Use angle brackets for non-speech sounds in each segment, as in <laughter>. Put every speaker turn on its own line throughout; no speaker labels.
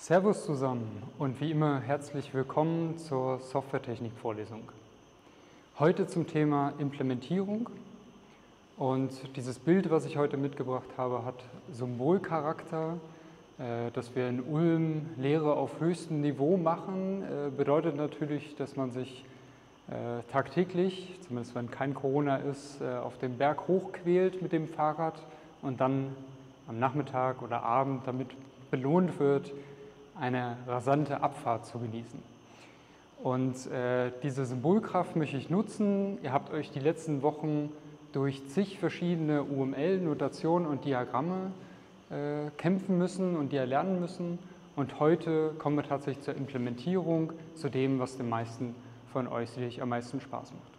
Servus zusammen und wie immer herzlich willkommen zur Softwaretechnik-Vorlesung. Heute zum Thema Implementierung und dieses Bild, was ich heute mitgebracht habe, hat Symbolcharakter. Äh, dass wir in Ulm Lehre auf höchstem Niveau machen, äh, bedeutet natürlich, dass man sich äh, tagtäglich, zumindest wenn kein Corona ist, auf den Berg hochquält mit dem Fahrrad und dann am Nachmittag oder Abend damit belohnt wird, eine rasante Abfahrt zu genießen. Und äh, diese Symbolkraft möchte ich nutzen. Ihr habt euch die letzten Wochen durch zig verschiedene UML-Notationen und Diagramme äh, kämpfen müssen und die erlernen müssen. Und heute kommen wir tatsächlich zur Implementierung, zu dem, was den meisten von euch sicherlich am meisten Spaß macht.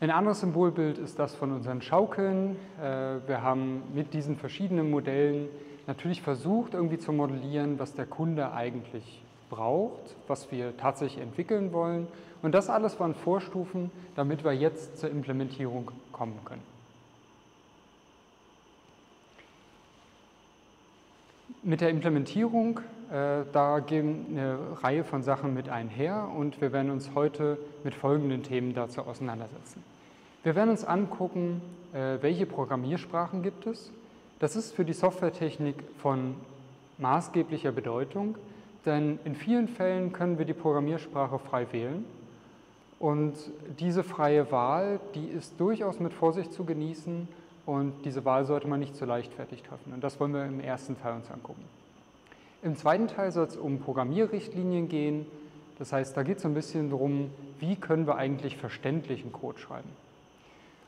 Ein anderes Symbolbild ist das von unseren Schaukeln. Äh, wir haben mit diesen verschiedenen Modellen natürlich versucht, irgendwie zu modellieren, was der Kunde eigentlich braucht, was wir tatsächlich entwickeln wollen. Und das alles waren Vorstufen, damit wir jetzt zur Implementierung kommen können. Mit der Implementierung, äh, da gehen eine Reihe von Sachen mit einher und wir werden uns heute mit folgenden Themen dazu auseinandersetzen. Wir werden uns angucken, äh, welche Programmiersprachen gibt es, das ist für die Softwaretechnik von maßgeblicher Bedeutung, denn in vielen Fällen können wir die Programmiersprache frei wählen und diese freie Wahl, die ist durchaus mit Vorsicht zu genießen und diese Wahl sollte man nicht zu leichtfertig treffen und das wollen wir im ersten Teil uns angucken. Im zweiten Teil soll es um Programmierrichtlinien gehen, das heißt, da geht es so ein bisschen darum, wie können wir eigentlich verständlichen Code schreiben.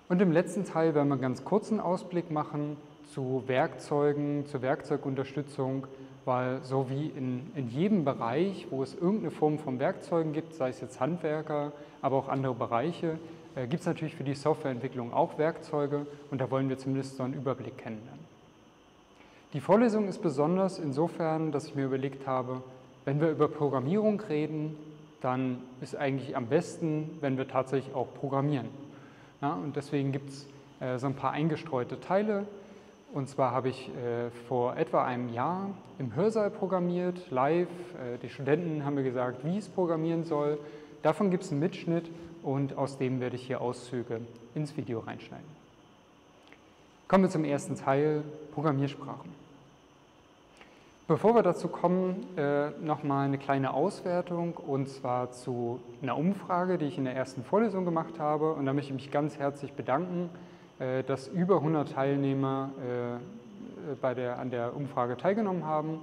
Und im letzten Teil werden wir einen ganz kurzen Ausblick machen zu Werkzeugen, zur Werkzeugunterstützung, weil so wie in, in jedem Bereich, wo es irgendeine Form von Werkzeugen gibt, sei es jetzt Handwerker, aber auch andere Bereiche, äh, gibt es natürlich für die Softwareentwicklung auch Werkzeuge und da wollen wir zumindest so einen Überblick kennenlernen. Die Vorlesung ist besonders insofern, dass ich mir überlegt habe, wenn wir über Programmierung reden, dann ist eigentlich am besten, wenn wir tatsächlich auch programmieren. Ja, und deswegen gibt es äh, so ein paar eingestreute Teile, und zwar habe ich äh, vor etwa einem Jahr im Hörsaal programmiert, live. Äh, die Studenten haben mir gesagt, wie es programmieren soll. Davon gibt es einen Mitschnitt und aus dem werde ich hier Auszüge ins Video reinschneiden. Kommen wir zum ersten Teil, Programmiersprachen. Bevor wir dazu kommen, äh, nochmal eine kleine Auswertung und zwar zu einer Umfrage, die ich in der ersten Vorlesung gemacht habe. Und da möchte ich mich ganz herzlich bedanken dass über 100 Teilnehmer äh, bei der, an der Umfrage teilgenommen haben.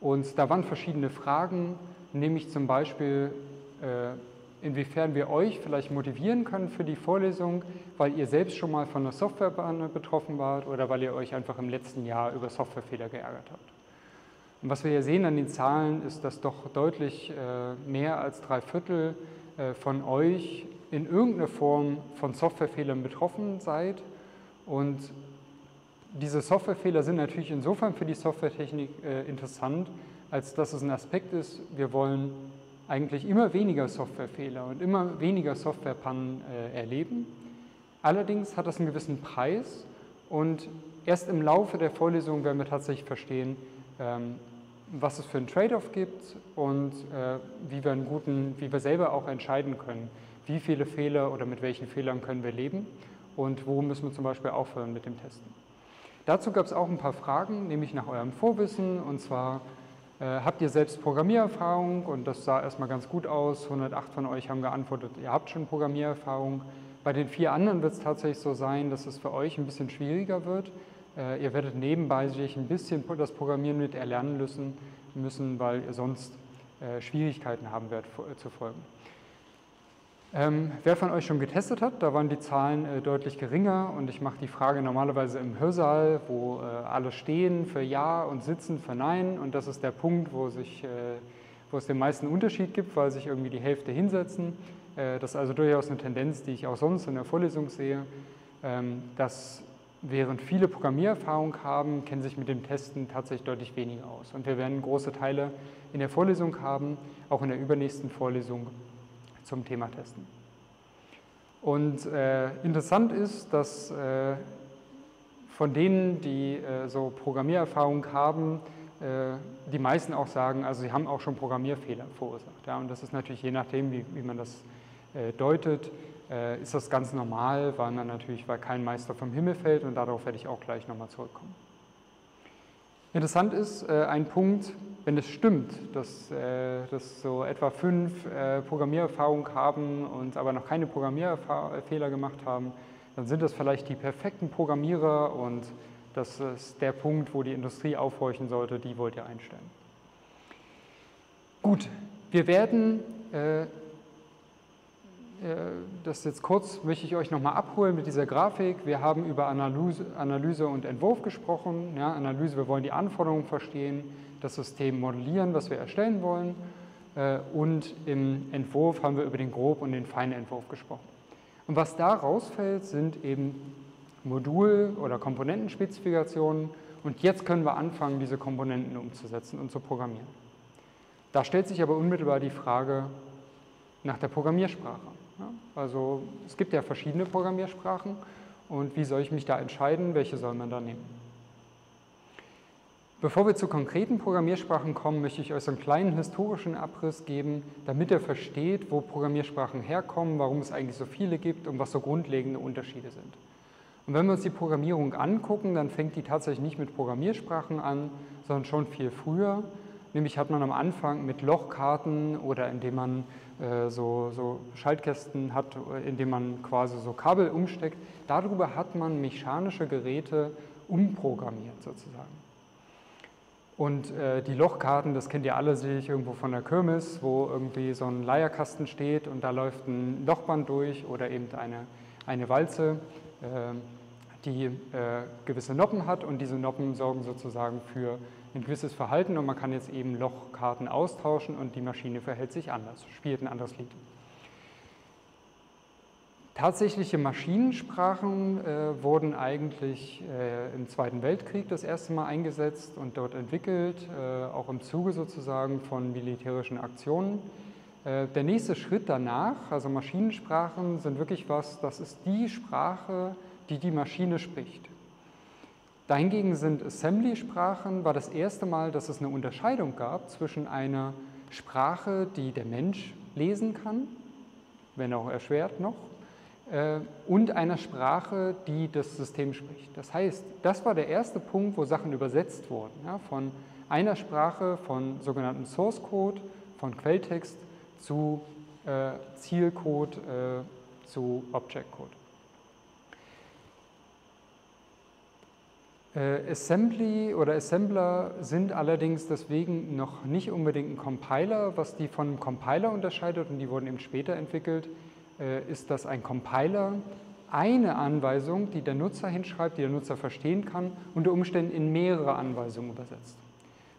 Und da waren verschiedene Fragen, nämlich zum Beispiel, äh, inwiefern wir euch vielleicht motivieren können für die Vorlesung, weil ihr selbst schon mal von einer Softwarepanne betroffen wart oder weil ihr euch einfach im letzten Jahr über Softwarefehler geärgert habt. Und was wir hier sehen an den Zahlen ist, dass doch deutlich mehr als drei Viertel von euch in irgendeiner Form von Softwarefehlern betroffen seid. Und diese Softwarefehler sind natürlich insofern für die Softwaretechnik äh, interessant, als dass es ein Aspekt ist, wir wollen eigentlich immer weniger Softwarefehler und immer weniger Softwarepannen äh, erleben. Allerdings hat das einen gewissen Preis und erst im Laufe der Vorlesung werden wir tatsächlich verstehen, ähm, was es für einen Trade-off gibt und äh, wie, wir einen guten, wie wir selber auch entscheiden können, wie viele Fehler oder mit welchen Fehlern können wir leben und wo müssen wir zum Beispiel aufhören mit dem Testen. Dazu gab es auch ein paar Fragen, nämlich nach eurem Vorwissen und zwar äh, habt ihr selbst Programmiererfahrung und das sah erstmal ganz gut aus. 108 von euch haben geantwortet, ihr habt schon Programmiererfahrung. Bei den vier anderen wird es tatsächlich so sein, dass es für euch ein bisschen schwieriger wird. Äh, ihr werdet nebenbei sich ein bisschen das Programmieren mit erlernen müssen, müssen weil ihr sonst äh, Schwierigkeiten haben werdet äh, zu folgen. Ähm, wer von euch schon getestet hat, da waren die Zahlen äh, deutlich geringer und ich mache die Frage normalerweise im Hörsaal, wo äh, alle stehen für Ja und sitzen für Nein und das ist der Punkt, wo, sich, äh, wo es den meisten Unterschied gibt, weil sich irgendwie die Hälfte hinsetzen. Äh, das ist also durchaus eine Tendenz, die ich auch sonst in der Vorlesung sehe, ähm, dass während viele Programmiererfahrung haben, kennen sich mit dem Testen tatsächlich deutlich weniger aus. Und wir werden große Teile in der Vorlesung haben, auch in der übernächsten Vorlesung zum Thema Testen. Und äh, interessant ist, dass äh, von denen, die äh, so Programmiererfahrung haben, äh, die meisten auch sagen, also sie haben auch schon Programmierfehler verursacht. Ja, und das ist natürlich je nachdem, wie, wie man das äh, deutet, äh, ist das ganz normal, weil man natürlich, weil kein Meister vom Himmel fällt und darauf werde ich auch gleich nochmal zurückkommen. Interessant ist ein Punkt, wenn es stimmt, dass, äh, dass so etwa fünf äh, Programmiererfahrung haben und aber noch keine Programmierfehler gemacht haben, dann sind das vielleicht die perfekten Programmierer und das ist der Punkt, wo die Industrie aufhorchen sollte, die wollt ihr einstellen. Gut, wir werden, äh, das jetzt kurz, möchte ich euch nochmal abholen mit dieser Grafik. Wir haben über Analyse, Analyse und Entwurf gesprochen. Ja, Analyse, wir wollen die Anforderungen verstehen, das System modellieren, was wir erstellen wollen. Äh, und im Entwurf haben wir über den Grob- und den feinen Entwurf gesprochen. Und was da rausfällt, sind eben Modul- oder Komponentenspezifikationen. Und jetzt können wir anfangen, diese Komponenten umzusetzen und zu programmieren. Da stellt sich aber unmittelbar die Frage nach der Programmiersprache. Also es gibt ja verschiedene Programmiersprachen und wie soll ich mich da entscheiden, welche soll man da nehmen? Bevor wir zu konkreten Programmiersprachen kommen, möchte ich euch so einen kleinen historischen Abriss geben, damit ihr versteht, wo Programmiersprachen herkommen, warum es eigentlich so viele gibt und was so grundlegende Unterschiede sind. Und wenn wir uns die Programmierung angucken, dann fängt die tatsächlich nicht mit Programmiersprachen an, sondern schon viel früher. Nämlich hat man am Anfang mit Lochkarten oder indem man äh, so, so Schaltkästen hat, indem man quasi so Kabel umsteckt, darüber hat man mechanische Geräte umprogrammiert sozusagen. Und äh, die Lochkarten, das kennt ihr alle, sehe ich irgendwo von der Kirmes, wo irgendwie so ein Leierkasten steht und da läuft ein Lochband durch oder eben eine, eine Walze, äh, die äh, gewisse Noppen hat und diese Noppen sorgen sozusagen für ein gewisses Verhalten und man kann jetzt eben Lochkarten austauschen und die Maschine verhält sich anders, spielt ein anderes Lied. Tatsächliche Maschinensprachen äh, wurden eigentlich äh, im Zweiten Weltkrieg das erste Mal eingesetzt und dort entwickelt, äh, auch im Zuge sozusagen von militärischen Aktionen. Äh, der nächste Schritt danach, also Maschinensprachen, sind wirklich was, das ist die Sprache, die die Maschine spricht. Dahingegen sind Assembly-Sprachen, war das erste Mal, dass es eine Unterscheidung gab zwischen einer Sprache, die der Mensch lesen kann, wenn auch erschwert noch, äh, und einer Sprache, die das System spricht. Das heißt, das war der erste Punkt, wo Sachen übersetzt wurden, ja, von einer Sprache, von sogenannten Source Code, von Quelltext zu äh, Zielcode, äh, zu Object Code. Assembly oder Assembler sind allerdings deswegen noch nicht unbedingt ein Compiler. Was die von einem Compiler unterscheidet, und die wurden eben später entwickelt, äh, ist, dass ein Compiler eine Anweisung, die der Nutzer hinschreibt, die der Nutzer verstehen kann, unter Umständen in mehrere Anweisungen übersetzt.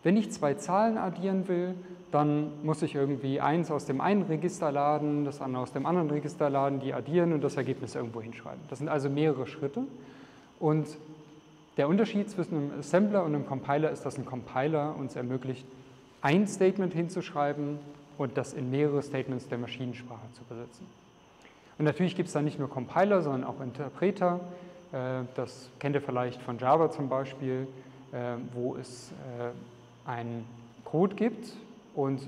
Wenn ich zwei Zahlen addieren will, dann muss ich irgendwie eins aus dem einen Register laden, das andere aus dem anderen Register laden, die addieren und das Ergebnis irgendwo hinschreiben. Das sind also mehrere Schritte. Und der Unterschied zwischen einem Assembler und einem Compiler ist, dass ein Compiler uns ermöglicht, ein Statement hinzuschreiben und das in mehrere Statements der Maschinensprache zu übersetzen. Und natürlich gibt es da nicht nur Compiler, sondern auch Interpreter. Äh, das kennt ihr vielleicht von Java zum Beispiel, äh, wo es äh, einen Code gibt und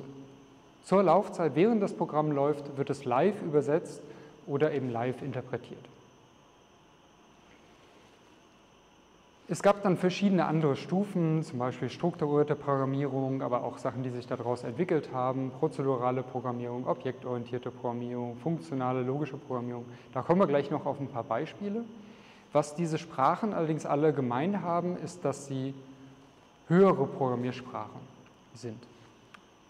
zur Laufzeit, während das Programm läuft, wird es live übersetzt oder eben live interpretiert. Es gab dann verschiedene andere Stufen, zum Beispiel strukturierte Programmierung, aber auch Sachen, die sich daraus entwickelt haben, prozedurale Programmierung, objektorientierte Programmierung, funktionale, logische Programmierung. Da kommen wir gleich noch auf ein paar Beispiele. Was diese Sprachen allerdings alle gemein haben, ist, dass sie höhere Programmiersprachen sind.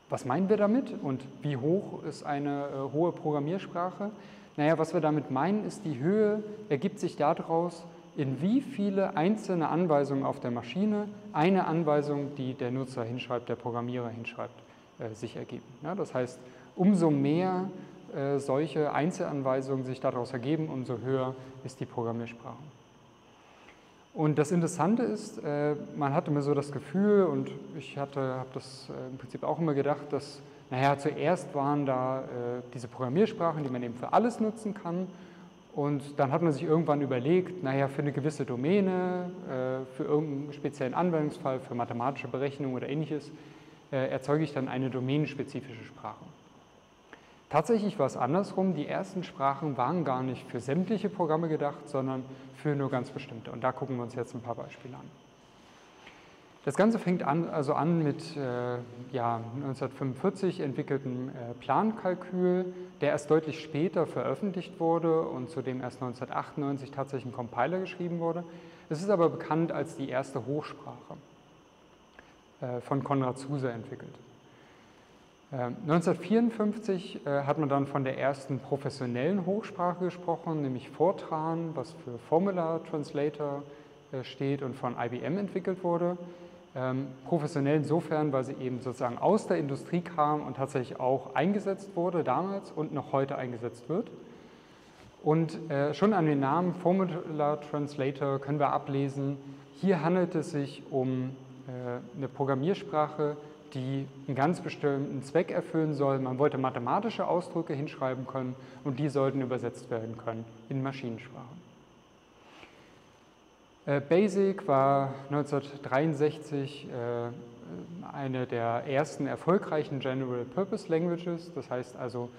Was meinen wir damit und wie hoch ist eine äh, hohe Programmiersprache? Naja, was wir damit meinen, ist, die Höhe ergibt sich daraus, in wie viele einzelne Anweisungen auf der Maschine eine Anweisung, die der Nutzer hinschreibt, der Programmierer hinschreibt, äh, sich ergeben. Das heißt, umso mehr äh, solche Einzelanweisungen sich daraus ergeben, umso höher ist die Programmiersprache. Und das Interessante ist, äh, man hatte mir so das Gefühl, und ich habe das im Prinzip auch immer gedacht, dass, naja, zuerst waren da diese Programmiersprachen, die man eben für alles nutzen kann, Und dann hat man sich irgendwann überlegt, naja, für eine gewisse Domäne, äh, für irgendeinen speziellen Anwendungsfall, für mathematische Berechnungen oder ähnliches, äh, erzeuge ich dann eine domänenspezifische Sprache. Tatsächlich war es andersrum. Die ersten Sprachen waren gar nicht für sämtliche Programme gedacht, sondern für nur ganz bestimmte. Und da gucken wir uns jetzt ein paar Beispiele an. Das Ganze fängt an, also an mit äh, ja, 1945 entwickeltem äh, Plankalkül, der erst deutlich später veröffentlicht wurde und zu dem erst 1998 tatsächlich ein Compiler geschrieben wurde. Es ist aber bekannt als die erste Hochsprache, äh, von Konrad Zuse entwickelt. 1954 ähm, äh, hat man dann von der ersten professionellen Hochsprache gesprochen, nämlich Fortran, was für Formula Translator äh, steht und von IBM entwickelt wurde. Ähm, professionell insofern, weil sie eben sozusagen aus der Industrie kam und tatsächlich auch eingesetzt wurde damals und noch heute eingesetzt wird. Und äh, schon an den Namen Formula Translator können wir ablesen, hier handelt es sich um eine Programmiersprache, die einen ganz bestimmten Zweck erfüllen soll. Man wollte mathematische Ausdrücke hinschreiben können und die sollten übersetzt werden können in Maschinensprache. Äh, Basic war 1963 äh, eine der ersten erfolgreichen General Purpose Languages, das heißt also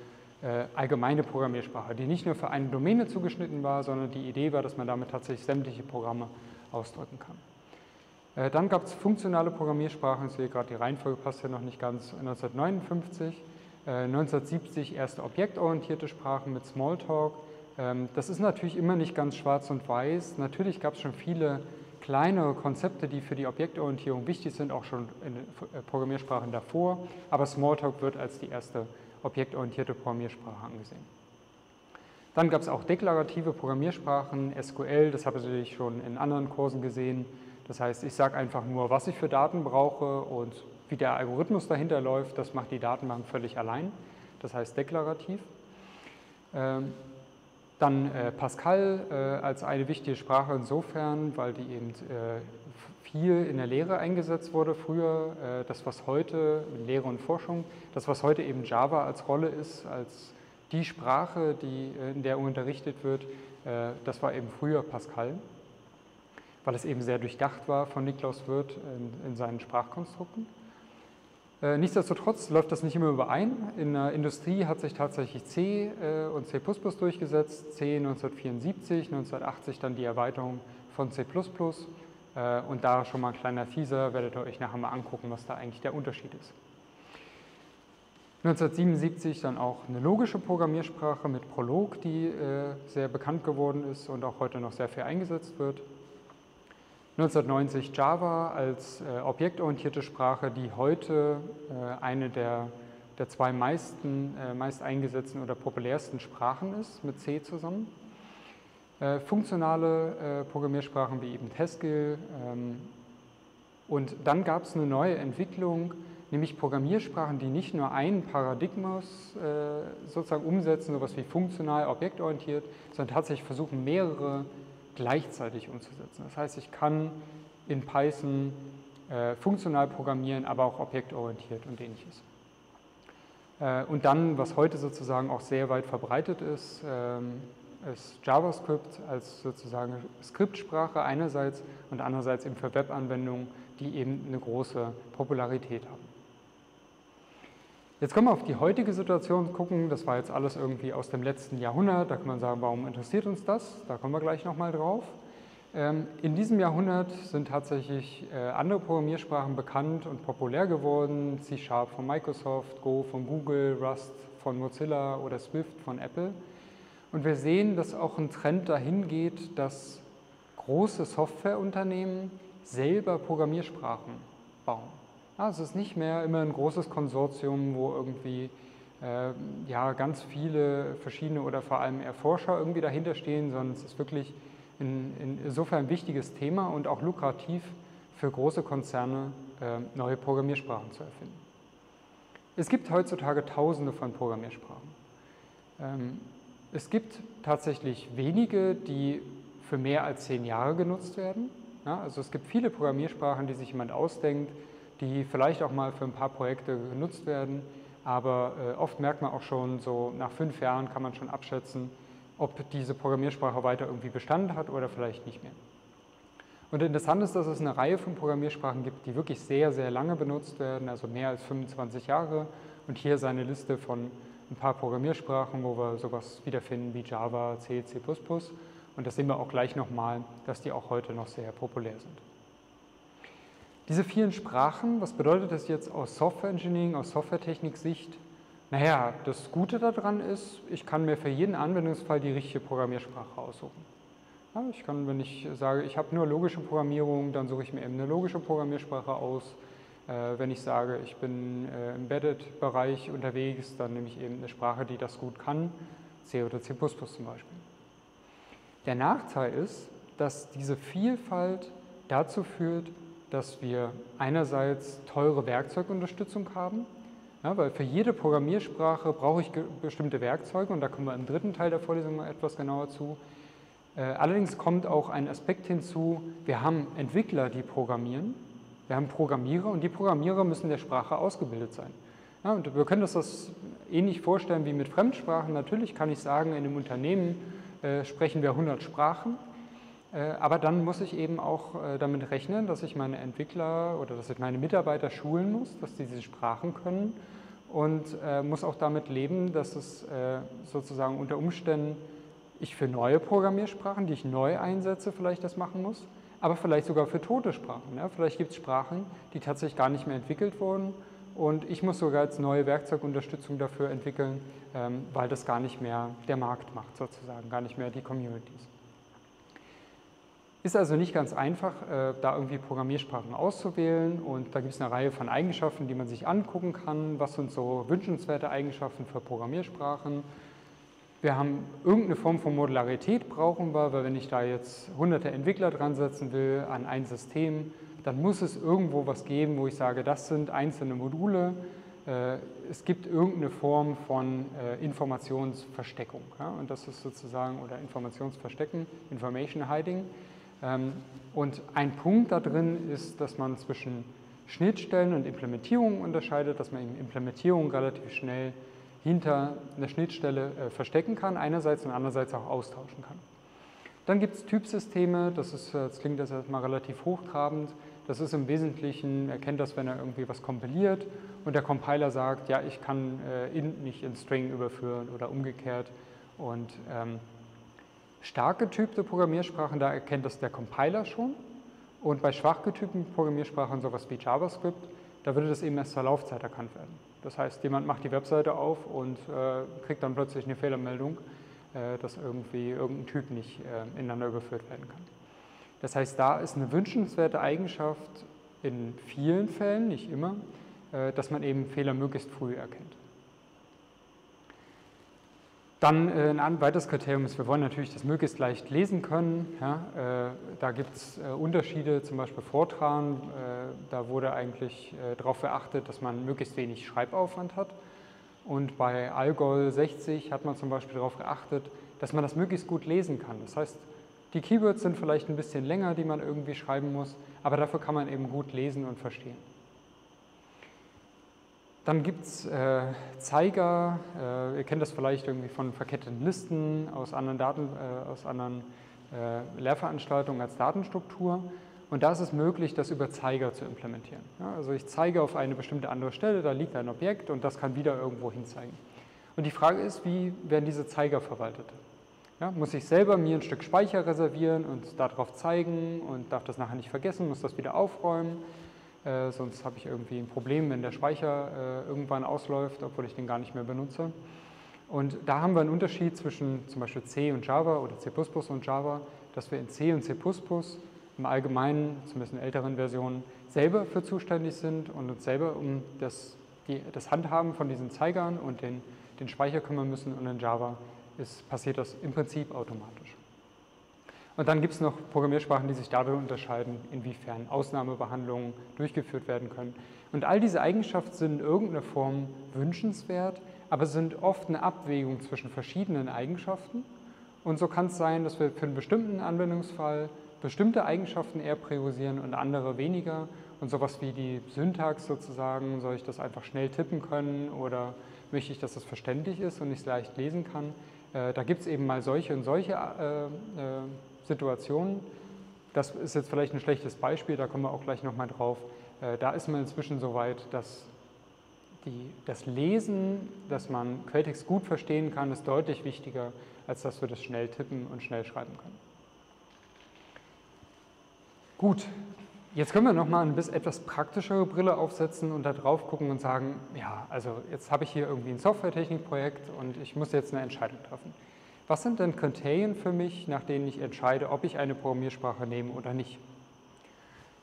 äh, allgemeine Programmiersprache, die nicht nur für eine Domäne zugeschnitten war, sondern die Idee war, dass man damit tatsächlich sämtliche Programme ausdrücken kann. Dann gab es funktionale Programmiersprachen, ich sehe gerade, die Reihenfolge passt ja noch nicht ganz, 1959. 1970 äh, erste objektorientierte Sprachen mit Smalltalk. Ähm, das ist natürlich immer nicht ganz schwarz und weiß. Natürlich gab es schon viele kleinere Konzepte, die für die Objektorientierung wichtig sind, auch schon in äh, Programmiersprachen davor. Aber Smalltalk wird als die erste objektorientierte Programmiersprache angesehen. Dann gab es auch deklarative Programmiersprachen, SQL, das habe ich schon in anderen Kursen gesehen. Das heißt, ich sage einfach nur, was ich für Daten brauche und wie der Algorithmus dahinter läuft, das macht die Datenbank völlig allein. Das heißt deklarativ. Ähm, dann äh, Pascal äh, als eine wichtige Sprache insofern, weil die eben äh, viel in der Lehre eingesetzt wurde früher. das, was heute, in Lehre und Forschung, das, was heute eben Java als Rolle ist, als die Sprache, die, in der unterrichtet wird, das war eben früher Pascal weil es eben sehr durchdacht war von Niklaus Wirth in, in seinen Sprachkonstrukten. Äh, nichtsdestotrotz läuft das nicht immer überein. In der Industrie hat sich tatsächlich C äh, und C++ durchgesetzt, C 1974, 1980 dann die Erweiterung von C++. Äh, und da schon mal ein kleiner Teaser, werdet ihr euch nachher mal angucken, was da eigentlich der Unterschied ist. 1977 dann auch eine logische Programmiersprache mit Prolog, die sehr bekannt geworden ist und auch heute noch sehr viel eingesetzt wird. 1990 Java als äh, objektorientierte Sprache, die heute äh, eine der, der zwei meisten, äh, meist eingesetzten oder populärsten Sprachen ist, mit C zusammen. Äh, funktionale äh, Programmiersprachen wie eben Haskell. Ähm, und dann gab es eine neue Entwicklung, nämlich Programmiersprachen, die nicht nur einen Paradigmus äh, sozusagen umsetzen, sowas wie funktional, objektorientiert, sondern tatsächlich versuchen, mehrere gleichzeitig umzusetzen. Das heißt, ich kann in Python äh, funktional programmieren, aber auch objektorientiert und ähnliches. Äh, und dann, was heute sozusagen auch sehr weit verbreitet ist, ähm, ist JavaScript als sozusagen Skriptsprache einerseits und andererseits eben für Webanwendungen, die eben eine große Popularität haben. Jetzt können wir auf die heutige Situation gucken. Das war jetzt alles irgendwie aus dem letzten Jahrhundert. Da kann man sagen, warum interessiert uns das? Da kommen wir gleich nochmal drauf. Ähm, in diesem Jahrhundert sind tatsächlich äh, andere Programmiersprachen bekannt und populär geworden. C-Sharp von Microsoft, Go von Google, Rust von Mozilla oder Swift von Apple. Und wir sehen, dass auch ein Trend dahin geht, dass große Softwareunternehmen selber Programmiersprachen bauen. Ja, es ist nicht mehr immer ein großes Konsortium, wo irgendwie äh, ja, ganz viele verschiedene oder vor allem Erforscher irgendwie dahinter stehen, sondern es ist wirklich in, insofern ein wichtiges Thema und auch lukrativ für große Konzerne, äh, neue Programmiersprachen zu erfinden. Es gibt heutzutage tausende von Programmiersprachen. Ähm, es gibt tatsächlich wenige, die für mehr als zehn Jahre genutzt werden. Ja, also es gibt viele Programmiersprachen, die sich jemand ausdenkt, die vielleicht auch mal für ein paar Projekte genutzt werden. Aber äh, oft merkt man auch schon, so nach fünf Jahren kann man schon abschätzen, ob diese Programmiersprache weiter irgendwie Bestand hat oder vielleicht nicht mehr. Und interessant ist, dass es eine Reihe von Programmiersprachen gibt, die wirklich sehr, sehr lange benutzt werden, also mehr als 25 Jahre. Und hier ist eine Liste von ein paar Programmiersprachen, wo wir sowas wiederfinden wie Java, C, C++. Und das sehen wir auch gleich nochmal, dass die auch heute noch sehr populär sind. Diese vielen Sprachen, was bedeutet das jetzt aus Software Engineering, aus Softwaretechnik-Sicht? Naja, das Gute daran ist, ich kann mir für jeden Anwendungsfall die richtige Programmiersprache aussuchen. Ja, ich kann, wenn ich sage, ich habe nur logische Programmierung, dann suche ich mir eben eine logische Programmiersprache aus. Äh, wenn ich sage, ich bin äh, im Embedded-Bereich unterwegs, dann nehme ich eben eine Sprache, die das gut kann, C oder C++ zum Beispiel. Der Nachteil ist, dass diese Vielfalt dazu führt, dass wir einerseits teure Werkzeugunterstützung haben, ja, weil für jede Programmiersprache brauche ich bestimmte Werkzeuge und da kommen wir im dritten Teil der Vorlesung mal etwas genauer zu. Äh, allerdings kommt auch ein Aspekt hinzu, wir haben Entwickler, die programmieren, wir haben Programmierer und die Programmierer müssen der Sprache ausgebildet sein. Ja, und wir können uns das ähnlich vorstellen wie mit Fremdsprachen. Natürlich kann ich sagen, in einem Unternehmen äh, sprechen wir 100 Sprachen, aber dann muss ich eben auch äh, damit rechnen, dass ich meine Entwickler oder dass ich meine Mitarbeiter schulen muss, dass sie diese Sprachen können und äh, muss auch damit leben, dass es äh, sozusagen unter Umständen ich für neue Programmiersprachen, die ich neu einsetze, vielleicht das machen muss, aber vielleicht sogar für tote Sprachen. Vielleicht gibt es Sprachen, die tatsächlich gar nicht mehr entwickelt wurden und ich muss sogar als neue Werkzeugunterstützung dafür entwickeln, ähm, weil das gar nicht mehr der Markt macht, sozusagen, gar nicht mehr die Communities. Ist also nicht ganz einfach, äh, da irgendwie Programmiersprachen auszuwählen und da gibt es eine Reihe von Eigenschaften, die man sich angucken kann. Was sind so wünschenswerte Eigenschaften für Programmiersprachen? Wir haben irgendeine Form von Modularität brauchen wir, weil wenn ich da jetzt hunderte Entwickler dran setzen will an ein System, dann muss es irgendwo was geben, wo ich sage, das sind einzelne Module. Äh, es gibt irgendeine Form von äh, Informationsversteckung. Und das ist sozusagen, oder Informationsverstecken, Information Hiding. Ähm, und ein Punkt da drin ist, dass man zwischen Schnittstellen und Implementierungen unterscheidet, dass man in Implementierung relativ schnell hinter einer Schnittstelle äh, verstecken kann, einerseits und andererseits auch austauschen kann. Dann gibt es Typsysteme, das, ist, äh, das klingt jetzt erstmal relativ hochtrabend. Das ist im Wesentlichen, erkennt das, wenn er irgendwie was kompiliert und der Compiler sagt, ja, ich kann äh, int nicht in String überführen oder umgekehrt. Und ähm, stark getypte Programmiersprachen, da erkennt das der Compiler schon. Und bei schwach getypten Programmiersprachen, sowas wie JavaScript, da würde das eben erst zur Laufzeit erkannt werden. Das heißt, jemand macht die Webseite auf und äh, kriegt dann plötzlich eine Fehlermeldung, äh, dass irgendwie irgendein Typ nicht äh, ineinander überführt werden kann. Das heißt, da ist eine wünschenswerte Eigenschaft in vielen Fällen, nicht immer, äh, dass man eben Fehler möglichst früh erkennt. Dann äh, ein weiteres Kriterium ist, wir wollen natürlich das möglichst leicht lesen können. Ja, äh, da gibt es äh, Unterschiede, zum Beispiel Fortran. da wurde eigentlich darauf geachtet, dass man möglichst wenig Schreibaufwand hat. Und bei Algol 60 hat man zum Beispiel darauf geachtet, dass man das möglichst gut lesen kann. Das heißt, die Keywords sind vielleicht ein bisschen länger, die man irgendwie schreiben muss, aber dafür kann man eben gut lesen und verstehen. Dann gibt es äh, Zeiger, äh, ihr kennt das vielleicht irgendwie von verketteten Listen aus anderen, Daten, äh, aus anderen äh, Lehrveranstaltungen als Datenstruktur. Und da ist es möglich, das über Zeiger zu implementieren. Ja, also ich zeige auf eine bestimmte andere Stelle, da liegt ein Objekt und das kann wieder irgendwo hinzeigen. Und die Frage ist, wie werden diese Zeiger verwaltet? Ja, muss ich selber mir ein Stück Speicher reservieren und darauf zeigen und darf das nachher nicht vergessen, muss das wieder aufräumen? Äh, sonst habe ich irgendwie ein Problem, wenn der Speicher äh, irgendwann ausläuft, obwohl ich den gar nicht mehr benutze. Und da haben wir einen Unterschied zwischen zum Beispiel C und Java oder C++ und Java, dass wir in C und C++ im Allgemeinen, zumindest in älteren Versionen, selber für zuständig sind und uns selber um das, die, das Handhaben von diesen Zeigern und den, den Speicher kümmern müssen und in Java ist, passiert das im Prinzip automatisch. Und dann gibt es noch Programmiersprachen, die sich dadurch unterscheiden, inwiefern Ausnahmebehandlungen durchgeführt werden können. Und all diese Eigenschaften sind in irgendeiner Form wünschenswert, aber sind oft eine Abwägung zwischen verschiedenen Eigenschaften. Und so kann es sein, dass wir für einen bestimmten Anwendungsfall bestimmte Eigenschaften eher priorisieren und andere weniger. Und sowas wie die Syntax sozusagen, soll ich das einfach schnell tippen können oder möchte ich, dass es verständlich ist und ich es leicht lesen kann, Äh, da gibt es eben mal solche und solche äh, äh, Situationen. Das ist jetzt vielleicht ein schlechtes Beispiel, da kommen wir auch gleich nochmal drauf. Äh, da ist man inzwischen so weit, dass die, das Lesen, dass man Quelltext gut verstehen kann, ist deutlich wichtiger, als dass wir das schnell tippen und schnell schreiben können. Gut, jetzt können wir nochmal ein bisschen etwas praktischere Brille aufsetzen und da drauf gucken und sagen, ja, also jetzt habe ich hier irgendwie ein Softwaretechnikprojekt und ich muss jetzt eine Entscheidung treffen. Was sind denn Kriterien für mich, nach denen ich entscheide, ob ich eine Programmiersprache nehme oder nicht?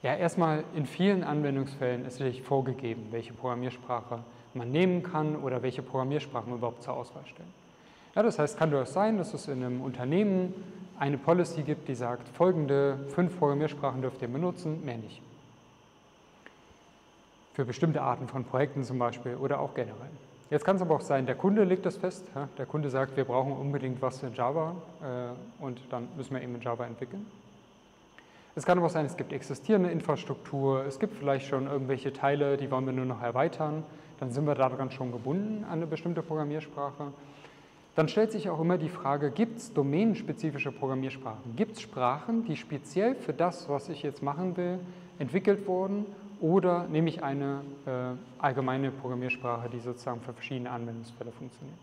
Ja, erstmal in vielen Anwendungsfällen ist natürlich vorgegeben, welche Programmiersprache man nehmen kann oder welche Programmiersprachen überhaupt zur Auswahl stellen. Ja, das heißt, kann durchaus sein, dass es in einem Unternehmen eine Policy gibt, die sagt, folgende fünf Programmiersprachen dürft ihr benutzen, mehr nicht. Für bestimmte Arten von Projekten zum Beispiel oder auch generell. Jetzt kann es aber auch sein, der Kunde legt das fest. Der Kunde sagt, wir brauchen unbedingt was in Java äh, und dann müssen wir eben in Java entwickeln. Es kann aber auch sein, es gibt existierende Infrastruktur, es gibt vielleicht schon irgendwelche Teile, die wollen wir nur noch erweitern. Dann sind wir daran schon gebunden an eine bestimmte Programmiersprache. Dann stellt sich auch immer die Frage, gibt es domänenspezifische Programmiersprachen? Gibt es Sprachen, die speziell für das, was ich jetzt machen will, entwickelt wurden? Oder nehme ich eine äh, allgemeine Programmiersprache, die sozusagen für verschiedene Anwendungsfälle funktioniert?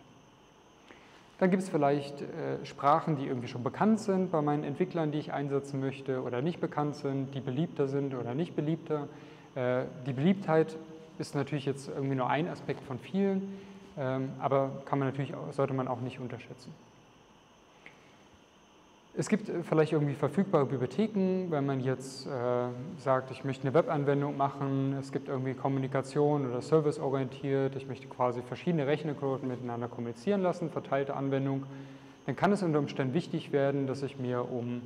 Dann gibt es vielleicht äh, Sprachen, die irgendwie schon bekannt sind bei meinen Entwicklern, die ich einsetzen möchte oder nicht bekannt sind, die beliebter sind oder nicht beliebter. Äh, die Beliebtheit ist natürlich jetzt irgendwie nur ein Aspekt von vielen. Ähm, aber kann man natürlich, sollte man auch nicht unterschätzen. Es gibt äh, vielleicht irgendwie verfügbare Bibliotheken, wenn man jetzt äh, sagt, ich möchte eine Webanwendung machen, es gibt irgendwie Kommunikation oder serviceorientiert, ich möchte quasi verschiedene Rechnerknoten miteinander kommunizieren lassen, verteilte Anwendung, dann kann es unter Umständen wichtig werden, dass ich mir um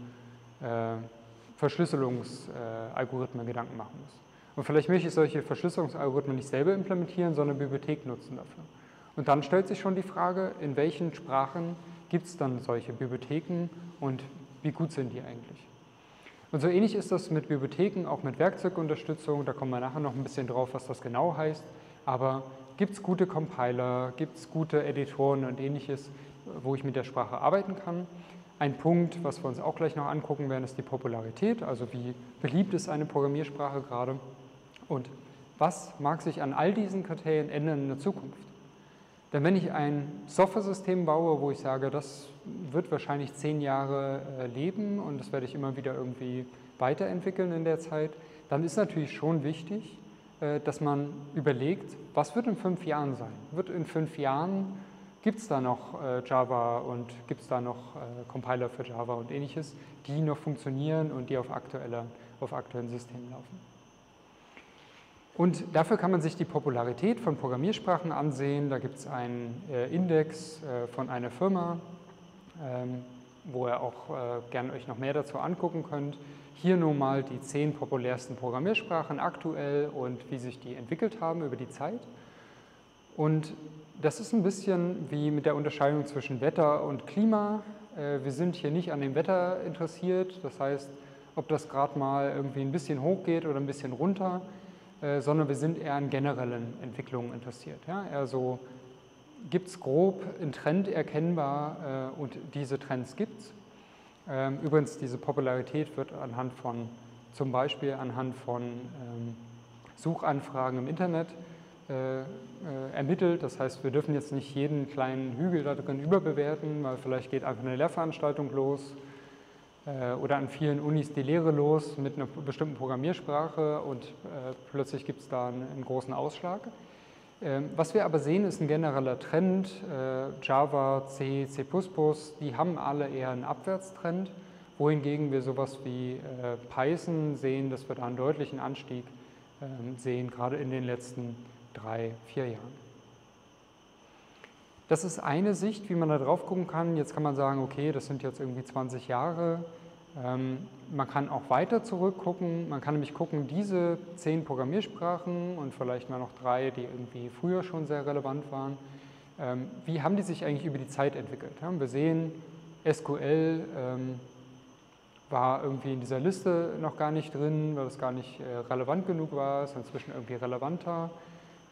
äh, Verschlüsselungsalgorithmen Gedanken machen muss. Und vielleicht möchte ich solche Verschlüsselungsalgorithmen nicht selber implementieren, sondern Bibliothek nutzen dafür. Und dann stellt sich schon die Frage, in welchen Sprachen gibt es dann solche Bibliotheken und wie gut sind die eigentlich? Und so ähnlich ist das mit Bibliotheken, auch mit Werkzeugunterstützung, da kommen wir nachher noch ein bisschen drauf, was das genau heißt, aber gibt es gute Compiler, gibt es gute Editoren und ähnliches, wo ich mit der Sprache arbeiten kann. Ein Punkt, was wir uns auch gleich noch angucken werden, ist die Popularität, also wie beliebt ist eine Programmiersprache gerade und was mag sich an all diesen Kriterien ändern in der Zukunft. Denn wenn ich ein Software-System baue, wo ich sage, das wird wahrscheinlich zehn Jahre äh, leben und das werde ich immer wieder irgendwie weiterentwickeln in der Zeit, dann ist natürlich schon wichtig, äh, dass man überlegt, was wird in fünf Jahren sein? Wird in fünf Jahren, gibt es da noch äh, Java und gibt es da noch Compiler für Java und ähnliches, die noch funktionieren und die auf, aktueller, auf aktuellen Systemen laufen? Und dafür kann man sich die Popularität von Programmiersprachen ansehen. Da gibt es einen äh, Index äh, von einer Firma, ähm, wo ihr auch äh, gerne euch noch mehr dazu angucken könnt. Hier nun mal die zehn populärsten Programmiersprachen aktuell und wie sich die entwickelt haben über die Zeit. Und das ist ein bisschen wie mit der Unterscheidung zwischen Wetter und Klima. Äh, wir sind hier nicht an dem Wetter interessiert, das heißt, ob das gerade mal irgendwie ein bisschen hoch geht oder ein bisschen runter äh, sondern wir sind eher an generellen Entwicklungen interessiert. Ja? Eher so, gibt es grob einen Trend erkennbar äh, und diese Trends gibt es. Ähm, übrigens, diese Popularität wird anhand von, zum Beispiel anhand von ähm, Suchanfragen im Internet äh, äh, ermittelt. Das heißt, wir dürfen jetzt nicht jeden kleinen Hügel da drin überbewerten, weil vielleicht geht einfach eine Lehrveranstaltung los oder an vielen Unis die Lehre los mit einer bestimmten Programmiersprache und äh, plötzlich gibt es da einen, großen Ausschlag. Ähm, was wir aber sehen, ist ein genereller Trend. Äh, Java, C, C++, die haben alle eher einen Abwärtstrend, wohingegen wir sowas wie Python sehen, dass wir da einen deutlichen Anstieg ähm, sehen, gerade in den letzten drei, vier Jahren. Das ist eine Sicht, wie man da drauf gucken kann. Jetzt kann man sagen, okay, das sind jetzt irgendwie 20 Jahre. Ähm, man kann auch weiter zurückgucken. Man kann nämlich gucken, diese zehn Programmiersprachen und vielleicht mal noch drei, die irgendwie früher schon sehr relevant waren, ähm, wie haben die sich eigentlich über die Zeit entwickelt? Ja, wir sehen, SQL ähm, war irgendwie in dieser Liste noch gar nicht drin, weil es gar nicht äh, relevant genug war, ist inzwischen irgendwie relevanter.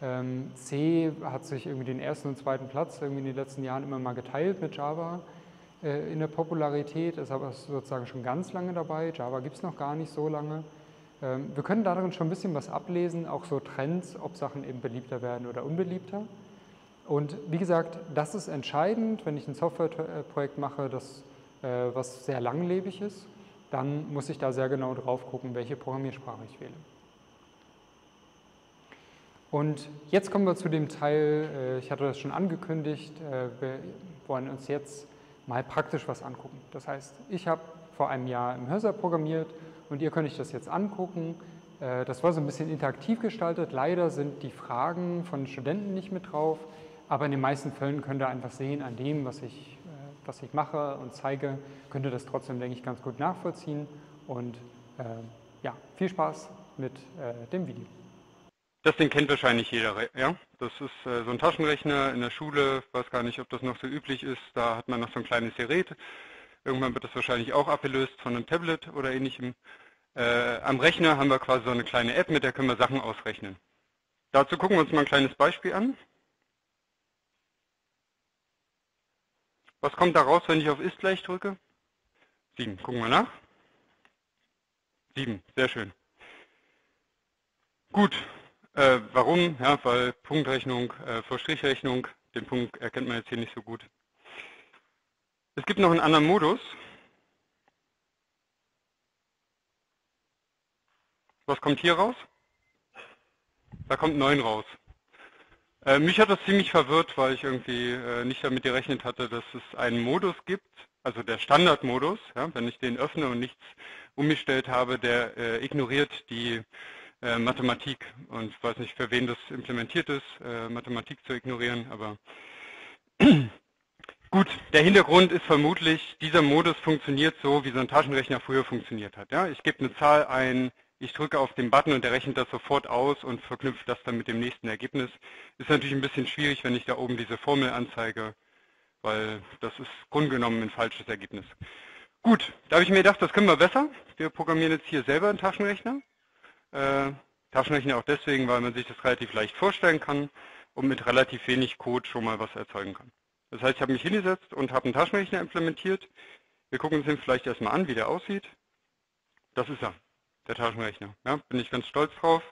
Ähm, C hat sich irgendwie den ersten und zweiten Platz irgendwie in den letzten Jahren immer mal geteilt mit Java äh, in der Popularität, ist aber sozusagen schon ganz lange dabei. Java gibt es noch gar nicht so lange. Ähm, wir können darin schon ein bisschen was ablesen, auch so Trends, ob Sachen eben beliebter werden oder unbeliebter. Und wie gesagt, das ist entscheidend, wenn ich ein Softwareprojekt mache, das, äh, was sehr langlebig ist, dann muss ich da sehr genau drauf gucken, welche Programmiersprache ich wähle. Und jetzt kommen wir zu dem Teil, äh, ich hatte das schon angekündigt, äh, wir wollen uns jetzt mal praktisch was angucken. Das heißt, ich habe vor einem Jahr im Hörser programmiert und ihr könnt euch das jetzt angucken. Äh, das war so ein bisschen interaktiv gestaltet. Leider sind die Fragen von Studenten nicht mit drauf, aber in den meisten Fällen könnt ihr einfach sehen, an dem, was ich, was ich mache und zeige, könnt ihr das trotzdem, denke ich, ganz gut nachvollziehen. Und ja, viel Spaß mit dem Video.
Das Ding kennt wahrscheinlich jeder, ja. Das ist äh, so ein Taschenrechner in der Schule, weiß gar nicht, ob das noch so üblich ist. Da hat man noch so ein kleines Gerät. Irgendwann wird das wahrscheinlich auch abgelöst von einem Tablet oder ähnlichem. Äh, am Rechner haben wir quasi so eine kleine App, mit der können wir Sachen ausrechnen. Dazu gucken wir uns mal ein kleines Beispiel an. Was kommt da raus, wenn ich auf Ist gleich drücke? 7. Gucken wir nach. 7. Sehr schön. Gut, äh, warum? Ja, weil Punktrechnung äh, vor Strichrechnung, den Punkt erkennt man jetzt hier nicht so gut. Es gibt noch einen anderen Modus. Was kommt hier raus? Da kommt 9 raus. Äh, mich hat das ziemlich verwirrt, weil ich irgendwie äh, nicht damit gerechnet hatte, dass es einen Modus gibt, also der Standardmodus, ja, wenn ich den öffne und nichts umgestellt habe, der äh, ignoriert die äh, Mathematik. Und ich weiß nicht, für wen das implementiert ist, äh, Mathematik zu ignorieren, aber <clears throat> gut, der Hintergrund ist vermutlich, dieser Modus funktioniert so, wie so ein Taschenrechner früher funktioniert hat. Ja? Ich gebe eine Zahl ein, ich drücke auf den Button und der rechnet das sofort aus und verknüpft das dann mit dem nächsten Ergebnis. Ist natürlich ein bisschen schwierig, wenn ich da oben diese Formel anzeige, weil das ist grundgenommen ein falsches Ergebnis. Gut, da habe ich mir gedacht, das können wir besser. Wir programmieren jetzt hier selber einen Taschenrechner. Äh, Taschenrechner auch deswegen, weil man sich das relativ leicht vorstellen kann und mit relativ wenig Code schon mal was erzeugen kann. Das heißt, ich habe mich hingesetzt und habe einen Taschenrechner implementiert. Wir gucken uns den vielleicht erstmal an, wie der aussieht. Das ist er, der Taschenrechner. Ja, bin ich ganz stolz drauf.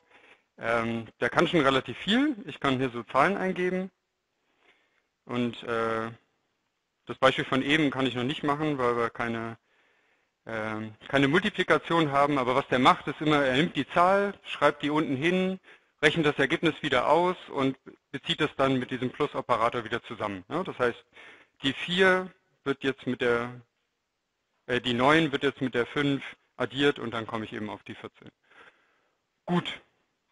Ähm, der kann schon relativ viel. Ich kann hier so Zahlen eingeben. Und äh, das Beispiel von eben kann ich noch nicht machen, weil wir keine keine Multiplikation haben, aber was der macht, ist immer, er nimmt die Zahl, schreibt die unten hin, rechnet das Ergebnis wieder aus und bezieht das dann mit diesem Plus-Operator wieder zusammen. das heißt, die 4 wird jetzt mit der, äh, die 9 wird jetzt mit der 5 addiert und dann komme ich eben auf die 14. Gut,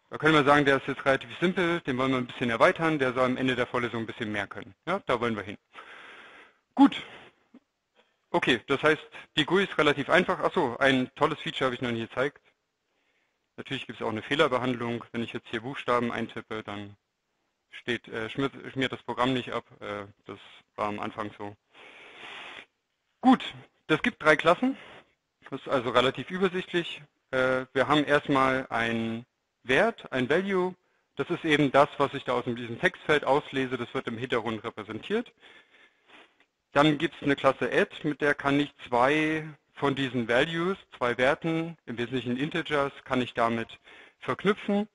da können wir sagen, der ist jetzt relativ simpel, den wollen wir ein bisschen erweitern, der soll am Ende der Vorlesung ein bisschen mehr können. Ja, da wollen wir hin. Gut, Okay, das heißt, die GUI ist relativ einfach. Achso, ein tolles Feature habe ich noch nie gezeigt. Natürlich gibt es auch eine Fehlerbehandlung. Wenn ich jetzt hier Buchstaben eintippe, dann steht, äh, schmiert, schmiert, das Programm nicht ab. Äh, das war am Anfang so. Gut, das gibt drei Klassen. Das ist also relativ übersichtlich. Äh, wir haben erstmal einen Wert, ein Value. Das ist eben das, was ich da aus diesem Textfeld auslese. Das wird im Hintergrund repräsentiert. Dann gibt es eine Klasse add, mit der kann ich zwei von diesen Values, zwei Werten, im Wesentlichen Integers, kann ich damit verknüpfen.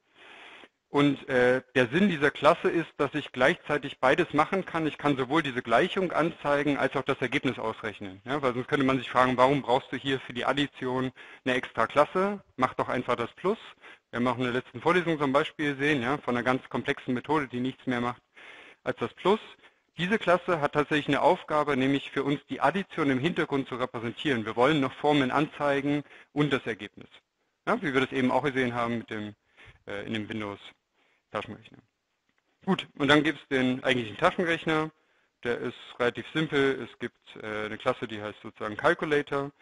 Und äh, der Sinn dieser Klasse ist, dass ich gleichzeitig beides machen kann. Ich kann sowohl diese Gleichung anzeigen, als auch das Ergebnis ausrechnen. Ja, weil sonst könnte man sich fragen, warum brauchst du hier für die Addition eine extra Klasse? Mach doch einfach das Plus. Wir haben auch in der letzten Vorlesung zum Beispiel gesehen, ja, von einer ganz komplexen Methode, die nichts mehr macht als das Plus. Diese Klasse hat tatsächlich eine Aufgabe, nämlich für uns die Addition im Hintergrund zu repräsentieren. Wir wollen noch Formeln anzeigen und das Ergebnis. Ja, wie wir das eben auch gesehen haben mit dem, äh, in dem Windows-Taschenrechner. Gut, und dann gibt es den eigentlichen Taschenrechner. Der ist relativ simpel. Es gibt äh, eine Klasse, die heißt sozusagen Calculator.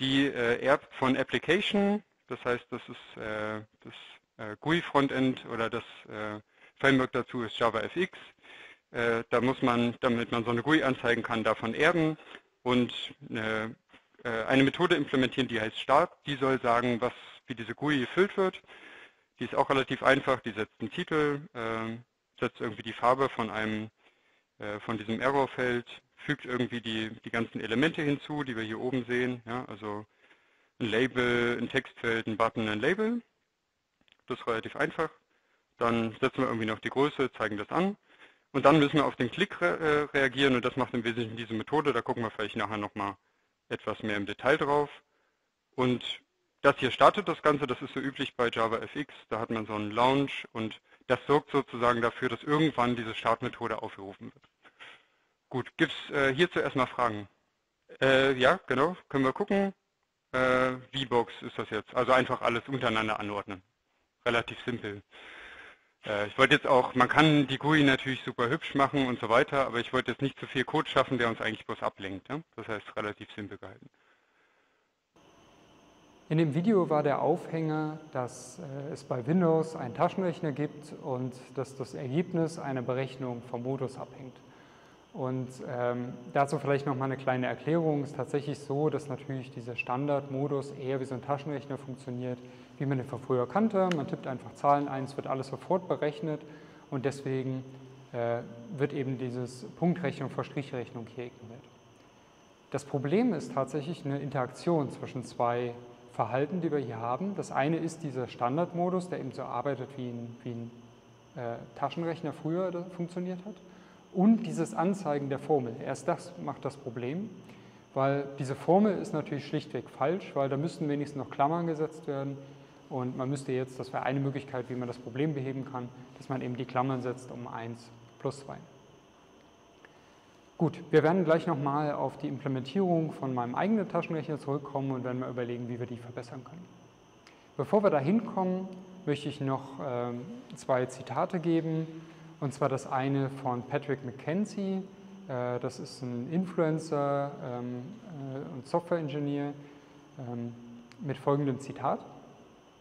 Die äh, erbt von Application. Das heißt, das ist äh, das äh, GUI-Frontend oder das äh, Framework dazu ist JavaFX. Äh, da muss man, damit man so eine GUI anzeigen kann, davon erben und eine, äh, eine Methode implementieren, die heißt Start. Die soll sagen, was, wie diese GUI gefüllt wird. Die ist auch relativ einfach, die setzt einen Titel, äh, setzt irgendwie die Farbe von einem äh, von diesem Errorfeld, fügt irgendwie die, die ganzen Elemente hinzu, die wir hier oben sehen. Ja, also ein Label, ein Textfeld, ein Button, ein Label. Das ist relativ einfach. Dann setzen wir irgendwie noch die Größe, zeigen das an. Und dann müssen wir auf den Klick re äh, reagieren und das macht im Wesentlichen diese Methode. Da gucken wir vielleicht nachher nochmal etwas mehr im Detail drauf. Und das hier startet das Ganze, das ist so üblich bei JavaFX. Da hat man so einen Launch und das sorgt sozusagen dafür, dass irgendwann diese Startmethode aufgerufen wird. Gut, gibt es äh, hierzu erstmal Fragen? Äh, ja, genau, können wir gucken. Äh, V-Box ist das jetzt. Also einfach alles untereinander anordnen. Relativ simpel. Äh, ich wollte jetzt auch, man kann die GUI natürlich super hübsch machen und so weiter, aber ich wollte jetzt nicht zu viel Code schaffen, der uns eigentlich bloß ablenkt. Ja? Das heißt, relativ simpel gehalten.
In dem Video war der Aufhänger, dass äh, es bei Windows einen Taschenrechner gibt und dass das Ergebnis einer Berechnung vom Modus abhängt. Und ähm, dazu vielleicht noch mal eine kleine Erklärung. Es ist tatsächlich so, dass natürlich dieser Standardmodus eher wie so ein Taschenrechner funktioniert, wie man den von früher kannte. Man tippt einfach Zahlen ein, es wird alles sofort berechnet und deswegen äh, wird eben dieses Punktrechnung vor Strichrechnung hier ignoriert. Das Problem ist tatsächlich eine Interaktion zwischen zwei Verhalten, die wir hier haben. Das eine ist dieser Standardmodus, der eben so arbeitet, wie ein, wie ein äh, Taschenrechner früher funktioniert hat. Und dieses Anzeigen der Formel. Erst das macht das Problem, weil diese Formel ist natürlich schlichtweg falsch, weil da müssten wenigstens noch Klammern gesetzt werden. Und man müsste jetzt, das wäre eine Möglichkeit, wie man das Problem beheben kann, dass man eben die Klammern setzt um 1 plus 2. Gut, wir werden gleich nochmal auf die Implementierung von meinem eigenen Taschenrechner zurückkommen und werden mal überlegen, wie wir die verbessern können. Bevor wir da hinkommen, möchte ich noch äh, zwei Zitate geben. Und zwar das eine von Patrick McKenzie, äh, das ist ein Influencer ähm, äh, und Software-Engineer, ähm, mit folgendem Zitat.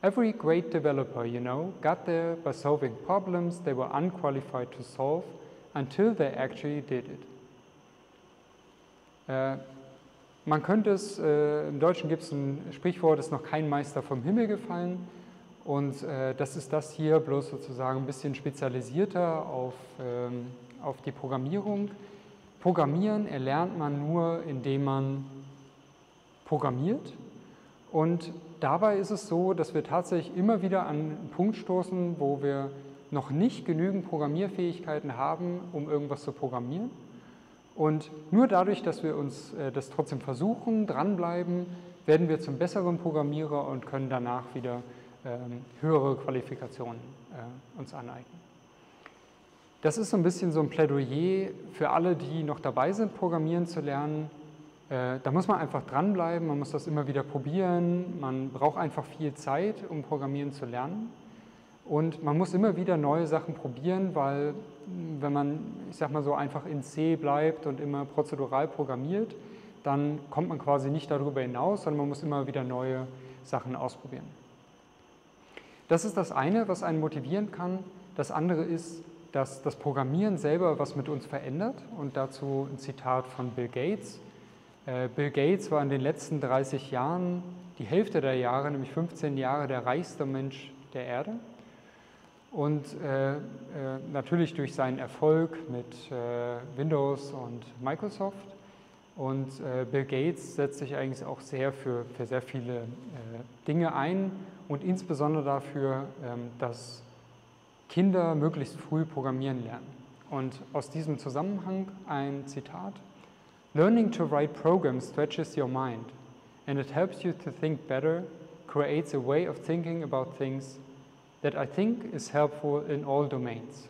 Every great developer, you know, got there by solving problems they were unqualified to solve until they actually did it. Äh, man könnte es, im Deutschen gibt es ein Sprichwort, ist noch kein Meister vom Himmel gefallen. Und äh, das ist das hier bloß sozusagen ein bisschen spezialisierter auf, ähm, auf die Programmierung. Programmieren erlernt man nur, indem man programmiert. Und dabei ist es so, dass wir tatsächlich immer wieder an einen Punkt stoßen, wo wir noch nicht genügend Programmierfähigkeiten haben, um irgendwas zu programmieren. Und nur dadurch, dass wir uns äh, das trotzdem versuchen, dranbleiben, werden wir zum besseren Programmierer und können danach wieder höhere Qualifikationen äh, uns aneignen. Das ist so ein bisschen so ein Plädoyer für alle, die noch dabei sind, Programmieren zu lernen, äh, da muss man einfach dranbleiben, man muss das immer wieder probieren, man braucht einfach viel Zeit, um Programmieren zu lernen. Und man muss immer wieder neue Sachen probieren, weil wenn man, ich sag mal so, einfach in C bleibt und immer prozedural programmiert, dann kommt man quasi nicht darüber hinaus, sondern man muss immer wieder neue Sachen ausprobieren. Das ist das eine, was einen motivieren kann. Das andere ist, dass das Programmieren selber was mit uns verändert. Und dazu ein Zitat von Bill Gates. Äh, Bill Gates war in den letzten 30 Jahren, die Hälfte der Jahre, nämlich 15 Jahre, der reichste Mensch der Erde. Und äh, äh, natürlich durch seinen Erfolg mit äh, Windows und Microsoft. Und äh, Bill Gates setzt sich eigentlich auch sehr für, für sehr viele äh, Dinge ein und insbesondere dafür, ähm, dass Kinder möglichst früh programmieren lernen. Und aus diesem Zusammenhang ein Zitat. Learning to write programs stretches your mind and it helps you to think better, creates a way of thinking about things that I think is helpful in all domains.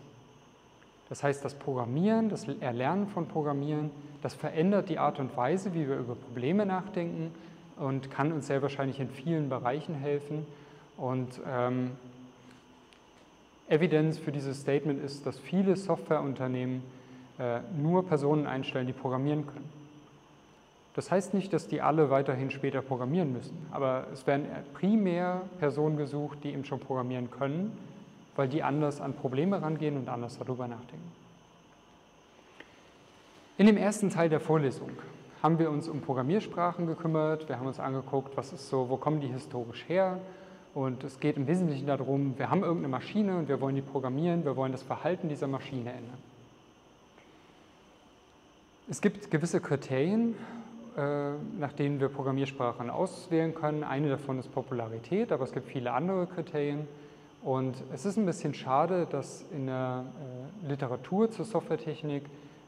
Das heißt, das Programmieren, das Erlernen von Programmieren, das verändert die Art und Weise, wie wir über Probleme nachdenken und kann uns sehr wahrscheinlich in vielen Bereichen helfen. Und ähm, Evidenz für dieses Statement ist, dass viele Softwareunternehmen äh, nur Personen einstellen, die programmieren können. Das heißt nicht, dass die alle weiterhin später programmieren müssen, aber es werden primär Personen gesucht, die eben schon programmieren können, weil die anders an Probleme rangehen und anders darüber nachdenken. In dem ersten Teil der Vorlesung haben wir uns um Programmiersprachen gekümmert, wir haben uns angeguckt, was ist so, wo kommen die historisch her Und es geht im Wesentlichen darum, wir haben irgendeine Maschine und wir wollen die programmieren, wir wollen das Verhalten dieser Maschine ändern. Es gibt gewisse Kriterien, äh, nach denen wir Programmiersprachen auswählen können. Eine davon ist Popularität, aber es gibt viele andere Kriterien. Und es ist ein bisschen schade, dass in der äh, Literatur zur Softwaretechnik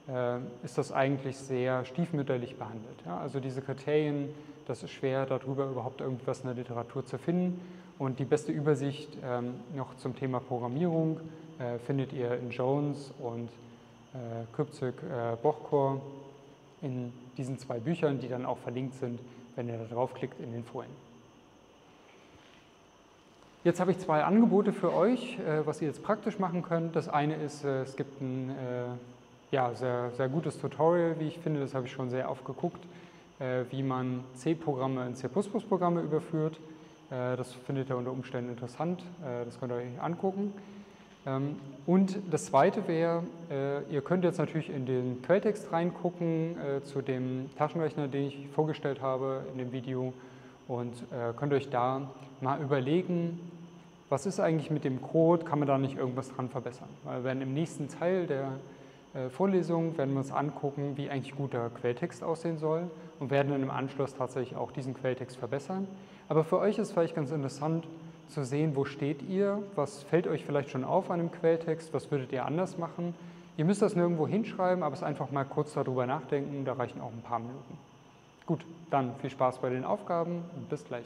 äh, ist das eigentlich sehr stiefmütterlich behandelt. Also diese Kriterien, das ist schwer, darüber überhaupt irgendwas in der Literatur zu finden. Und die beste Übersicht ähm, noch zum Thema Programmierung äh, findet ihr in Jones und äh, Krypzik äh, Bochkor in diesen zwei Büchern, die dann auch verlinkt sind, wenn ihr da draufklickt in den Folien. Jetzt habe ich zwei Angebote für euch, äh, was ihr jetzt praktisch machen könnt. Das eine ist, äh, es gibt ein äh, ja, sehr, sehr gutes Tutorial, wie ich finde, das habe ich schon sehr oft geguckt, wie man C-Programme in C++-Programme überführt. Das findet ihr unter Umständen interessant, das könnt ihr euch angucken. Ähm, und das Zweite wäre, ihr könnt jetzt natürlich in den Quelltext reingucken zu dem Taschenrechner, den ich vorgestellt habe in dem Video und könnt euch da mal überlegen, was ist eigentlich mit dem Code, kann man da nicht irgendwas dran verbessern? Weil wir werden im nächsten Teil der äh, Vorlesung werden wir uns angucken, wie eigentlich guter Quelltext aussehen soll und werden dann im Anschluss tatsächlich auch diesen Quelltext verbessern. Aber für euch ist vielleicht ganz interessant zu sehen, wo steht ihr, was fällt euch vielleicht schon auf an dem Quelltext, was würdet ihr anders machen. Ihr müsst das nirgendwo hinschreiben, aber es einfach mal kurz darüber nachdenken, da reichen auch ein paar Minuten. Gut, dann viel Spaß bei den Aufgaben und bis gleich.